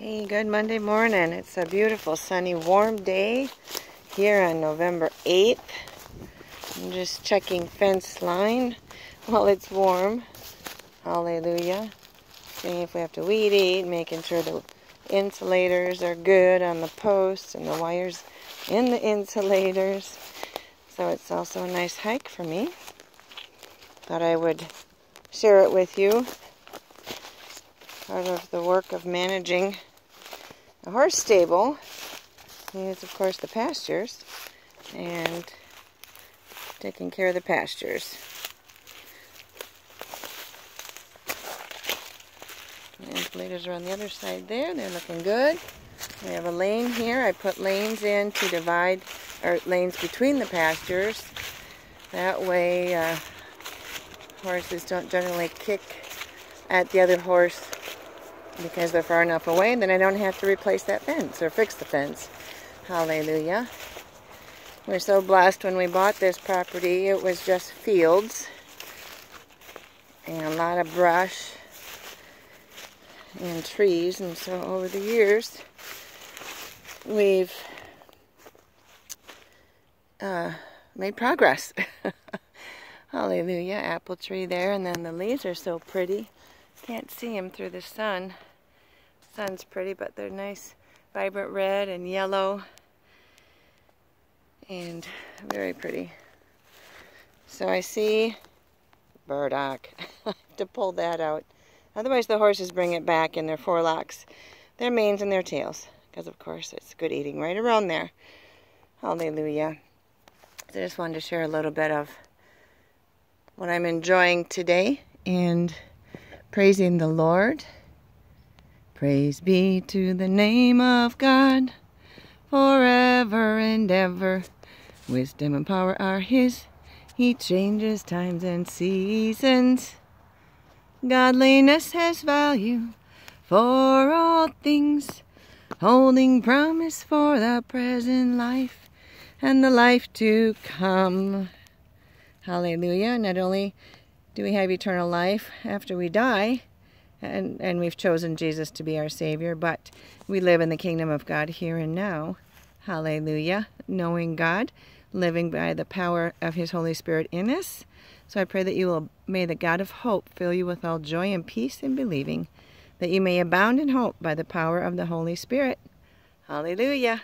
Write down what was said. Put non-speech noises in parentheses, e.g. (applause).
Hey, good Monday morning. It's a beautiful, sunny, warm day here on November 8th. I'm just checking fence line while it's warm. Hallelujah. Seeing if we have to weed eat, making sure the insulators are good on the posts and the wires in the insulators. So it's also a nice hike for me. Thought I would share it with you part of the work of managing a horse stable is, of course, the pastures and taking care of the pastures. And leaders are on the other side there. They're looking good. We have a lane here. I put lanes in to divide, or lanes between the pastures. That way, uh, horses don't generally kick at the other horse because they're far enough away, then I don't have to replace that fence or fix the fence. Hallelujah. We're so blessed when we bought this property. It was just fields and a lot of brush and trees. And so over the years, we've uh, made progress. (laughs) Hallelujah. Apple tree there. And then the leaves are so pretty. Can't see them through the sun sun's pretty, but they're nice, vibrant red and yellow. And very pretty. So I see burdock. (laughs) to pull that out. Otherwise the horses bring it back in their forelocks, their manes and their tails. Because of course it's good eating right around there. Hallelujah. So I just wanted to share a little bit of what I'm enjoying today and praising the Lord. Praise be to the name of God forever and ever. Wisdom and power are His. He changes times and seasons. Godliness has value for all things, holding promise for the present life and the life to come. Hallelujah. Not only do we have eternal life after we die, and, and we've chosen Jesus to be our Savior, but we live in the kingdom of God here and now. Hallelujah. Knowing God, living by the power of His Holy Spirit in us. So I pray that you will, may the God of hope fill you with all joy and peace in believing, that you may abound in hope by the power of the Holy Spirit. Hallelujah.